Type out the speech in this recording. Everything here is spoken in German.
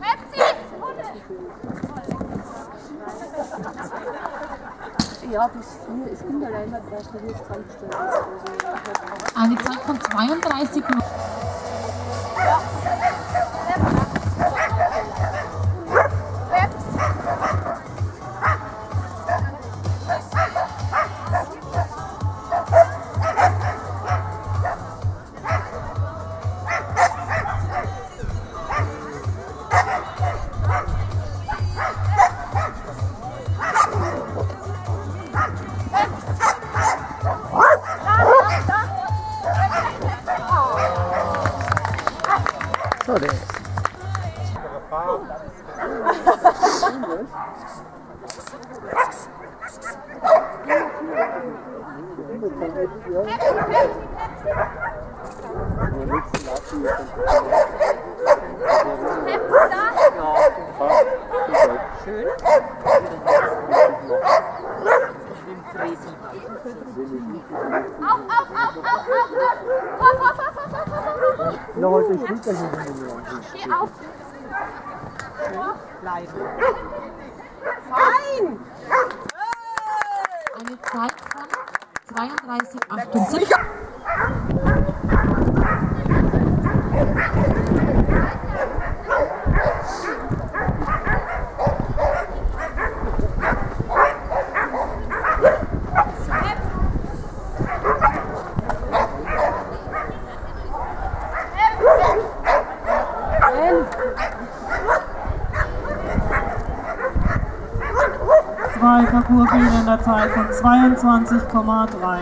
Pepsi! Hunde! Ja, bis hier, es kommt allein mal drei Stunden zusammengestellt. Also, ich hab Eine Zeit von 32 Minuten. Schade. Ja, heute spielt er hier nicht mehr. Eine Zeit von 32,78. Zwei Parcoursgehen in der Zeit von 22,3.